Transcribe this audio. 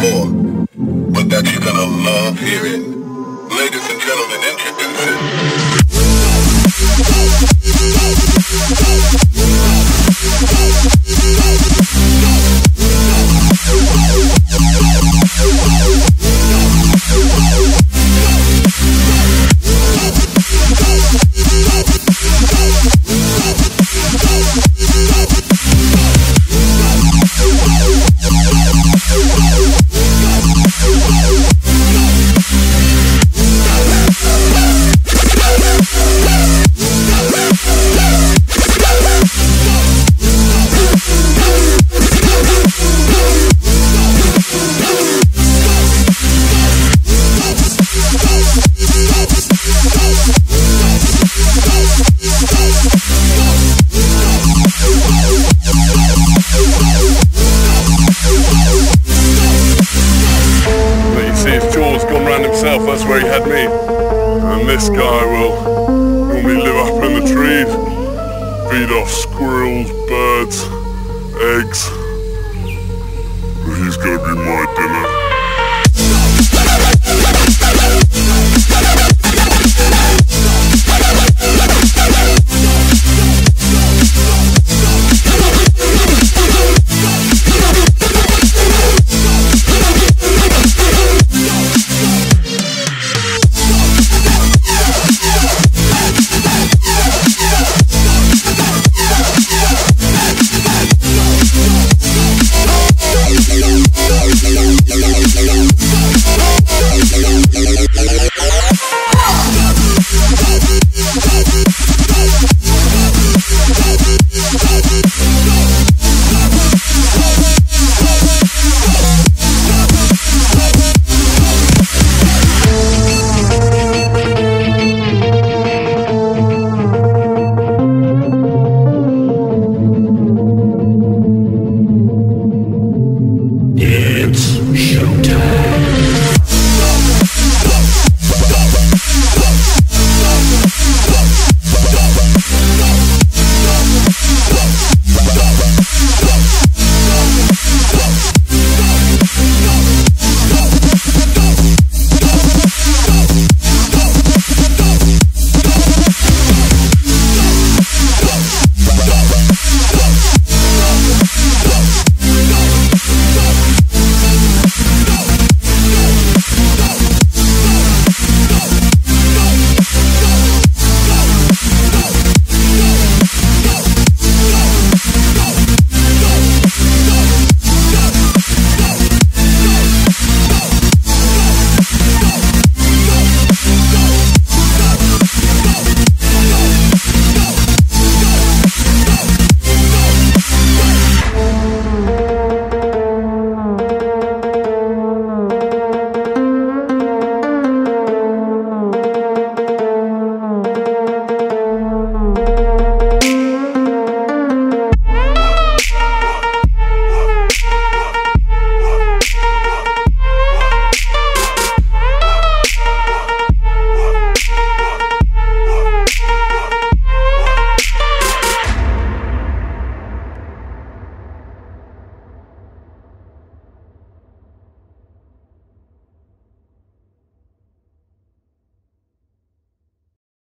But that you're gonna love hearing. Ladies and gentlemen, introducing. But had me. And this guy will normally live up in the trees, feed off squirrels, birds, eggs. But he's gonna be my dinner.